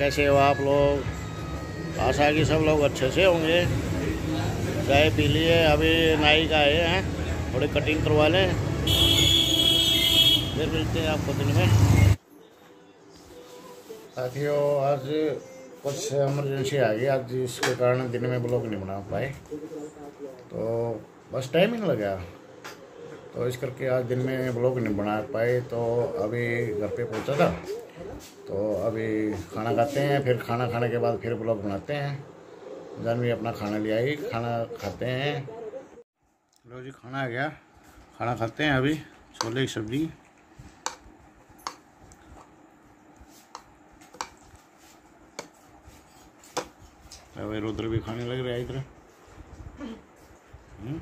कैसे हो आप लोग? आशा की सब लोग अच्छे से होंगे। चाय पी लिए, अभी नाई का आए हैं, थोड़ी कटिंग करवा लें। फिर मिलते हैं आपको दिन में। साथियों, आज कुछ इमरजेंसी आ गई। आज जिसके कारण दिन में ब्लॉग नहीं बना पाए। तो बस टाइमिंग लगा। तो इस करके आज दिन में ब्लॉग नहीं बना पाए तो अभी घर पे पहुँचा था। तो अभी खाना खाते हैं, फिर खाना खाने के बाद फिर ब्लॉग बनाते हैं। जानवी अपना खाना ले आई, खाना खाते हैं। लो जी, खाना आ गया। खाना खाते हैं अभी, छोले की सब्ज़ी। अभी रुद्र भी खाने लग रहा है इधर। हम्म?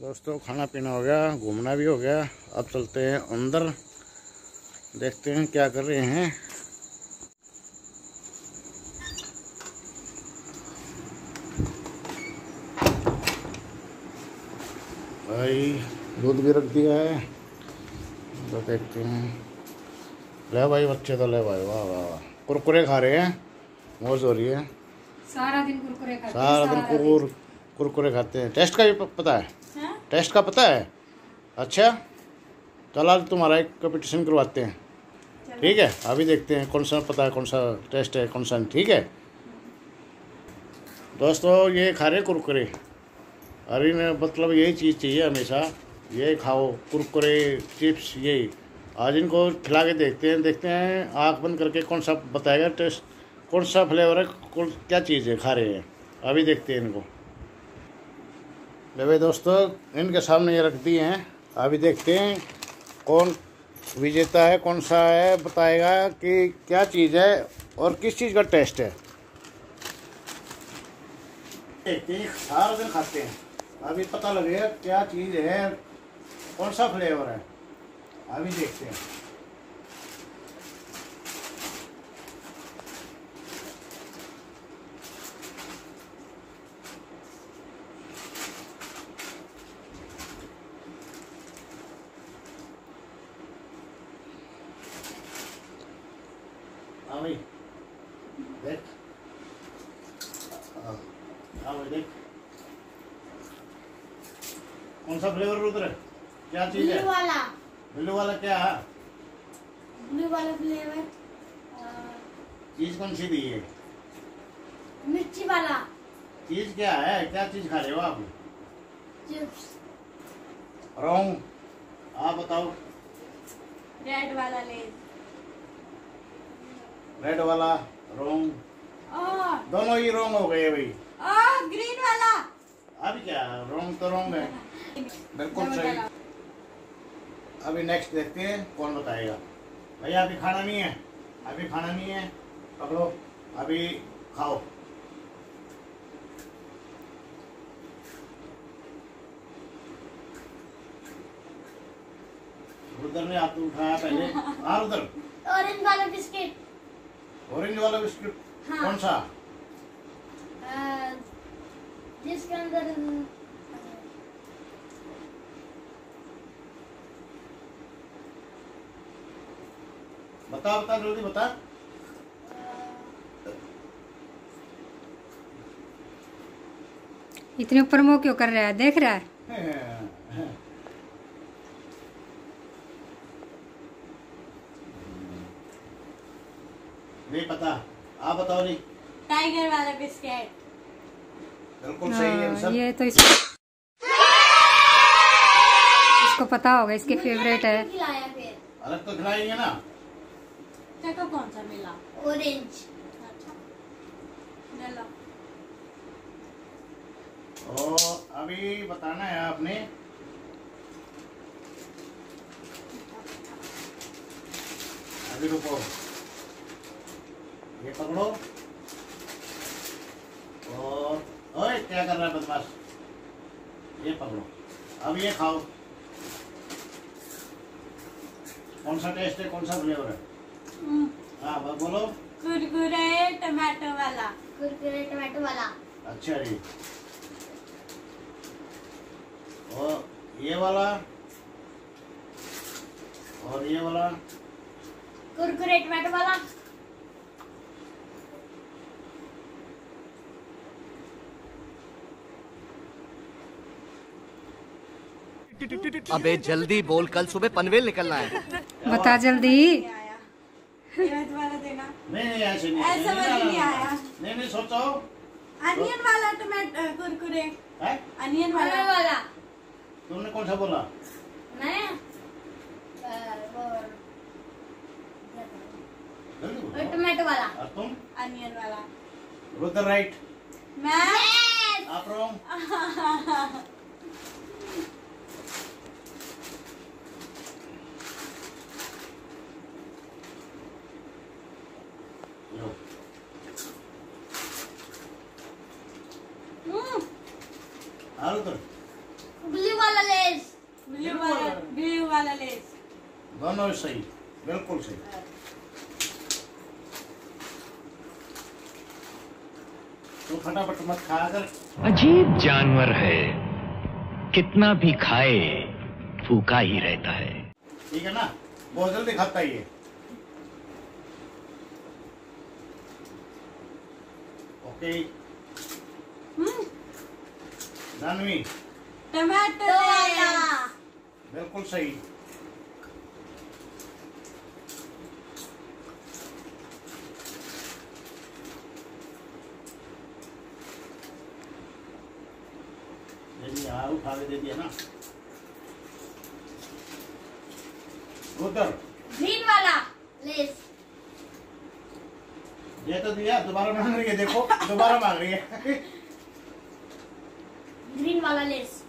दोस्तों खाना पीना हो गया घूमना भी हो गया। अब चलते हैं अंदर। देखते हैं क्या कर रहे हैं। भाई दूध भी रख दिया है। तो देखते हैं। ले भाई बच्चे तो ले भाई। वाह वाह वाह। कुरकुरे खा रहे हैं। मौज हो रही है। सारा दिन कुरकुरे खाते हैं, सारा दिन कुरकुरे खाते हैं। टेस्ट का भी पता है हाँ? टेस्ट का पता है? अच्छा चल आज तुम्हारा एक कंपटीशन करवाते हैं। ठीक है अभी देखते हैं कौन सा पता है कौन सा टेस्ट है कौन सा ठीक है? दोस्तों ये खा रहे कुरकुरे। अरे ने मतलब यही चीज़ चाहिए हमेशा। ये खाओ कुरकुरे चिप्स यही। आज इनको खिला के देखते हैं देखते हैं आँख बंद करके कौन सा बताएगा टेस्ट कौन सा फ्लेवर है कौन क्या चीज़ है खा रहे हैं अभी देखते हैं इनको। ले भाई दोस्तों, इनके सामने ये रख दिए हैं। अभी देखते हैं कौन विजेता है, कौन सा है, बताएगा कि क्या चीज़ है और किस चीज़ का टेस्ट है। सारा दिन खाते हैं। अभी पता लगेगा क्या चीज़ है, कौन सा फ्लेवर है। अभी देखते हैं। भाई देख हाँ हाँ कौन सा फ्लेवर है क्या चीज़ है? वाला ब्लू वाला क्या है? ब्लू वाला फ्लेवर चीज़ कौन सी दी है? मिर्ची वाला चीज़ क्या है? क्या चीज़ खा रहे हो आप? चिप्स। रॉन्ग। आप बताओ। रेड वाला लेज रेड वाला रॉन्ग और दोनों ही रॉन्ग हो गए भाई। ग्रीन वाला। अभी क्या रॉन्ग तो रॉन्ग है। बिल्कुल सही। अभी नेक्स्ट देखते हैं कौन बताएगा। भैया अभी खाना नहीं है। अभी खाना नहीं है। पकड़ो अभी खाओ। उधर ने हाथ उठाया पहले। हाँ उधर। ऑरेंज वाला बिस्किट ऑरेंज वाला बिस्कुट हाँ। कौन सा? जिसके अंदर बता बता जल्दी बता। इतने ऊपर मुँह क्यों कर रहा है? देख रहा है नहीं पता आप बताओ नहीं टाइगर वाला बिस्किट बिल्कुल सही है हाँ, सब ये तो इसको इसको पता होगा इसके फेवरेट है। अलग तो खिलाएँगे ना। देखो कौन सा मिला? ऑरेंज अच्छा। ले अभी बताना है आपने। अभी रुको। ये पकड़ो। और ओए क्या कर रहा है बदमाश? ये पकड़ो। अब ये खाओ। कौन सा टेस्ट है? कौन सा फ्लेवर है? हाँ बोलो। कुरकुरे टमाटो वाला। कुरकुरे टमाटो वाला। अच्छा जी। और ये वाला। और ये वाला। कुरकुरे टमाटो वाला। अबे जल्दी बोल कल सुबह पनवेल निकलना है। बता जल्दी। नहीं वाला देना नहीं। नहीं ऐसे नहीं ऐसा वाला नहीं आया। नहीं नहीं सोचो। अनियन वाला टमाटो कुरकुरे। अनियन वाला। वाला। तुमने कौन सा बोला? मैं। टमाटो वाला। और तुम? अनियन वाला। रुद्र राइट मैं? आप ब्लू वाला लेस। ब्लू वाला ब्लू वाला लेस। दोनों सही बिल्कुल सही। तो फटाफट मत खा कर अजीब जानवर है। कितना भी खाए फूका ही रहता है। ठीक है ना? बहुत जल्दी खाता ही है ओके। जानवी टमाटो तो बिल्कुल सही। उठा के दे दिया ना? उधर ग्रीन वाला। लेस ये तो दिया दोबारा मांग रही है देखो दोबारा मांग रही है। ग्रीन वाला लेस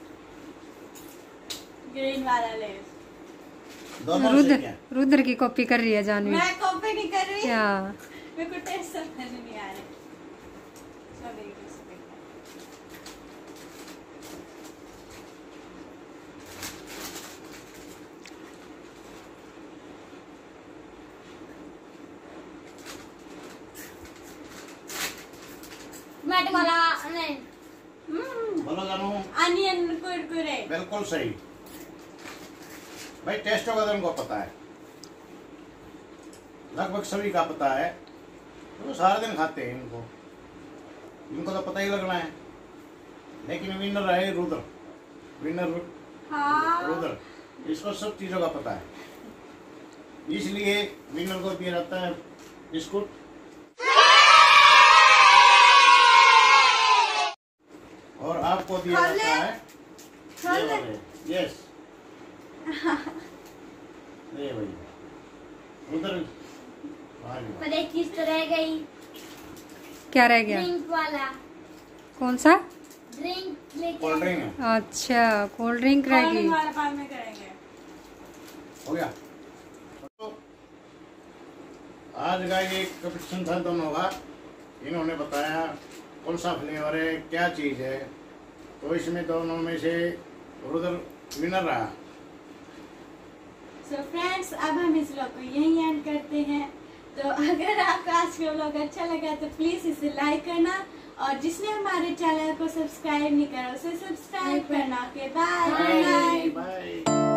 ग्रीन वाला लेस रुद्र रुद्र की कॉपी कर रही है जानवी. मैं कॉपी नहीं कर रही। हाँ। क्या मेरे को टेस्ट समझ नहीं आ रहा। इसे वाला। अनियन कुरकुरे बिल्कुल सही। भाई टेस्ट होगा तो उनको पता है। लगभग सभी का पता है। तो सारा दिन खाते हैं इनको। इनको तो पता ही लगना है। लेकिन विनर है रुद्र। विनर हाँ। रुद्र। इसको सब चीज़ों का पता है। इसलिए विनर को दिया जाता है बिस्कुट। और आपको दिया जाता है। ये वाले। यस ये भाई उधर पर एक चीज़ तो रह गई? क्या रह गया? ड्रिंक वाला। कौन सा? ड्रिंक लेके कोल्ड ड्रिंक अच्छा कोल्ड ड्रिंक रहेगी वाला बाद में करेंगे? हो गया। तो आज का ये कंपटीशन था दोनों का इन्होंने बताया कौन सा फ्लेवर है क्या चीज़ है? तो इसमें दोनों में से रुद्र विनर रहा। सो फ्रेंड्स अब हम इस व्लॉग को यहीं एंड करते हैं। तो अगर आपको आज का व्लॉग अच्छा लगा तो प्लीज़ इसे लाइक करना और जिसने हमारे चैनल को सब्सक्राइब नहीं करा उसे सब्सक्राइब करना। Okay bye bye bye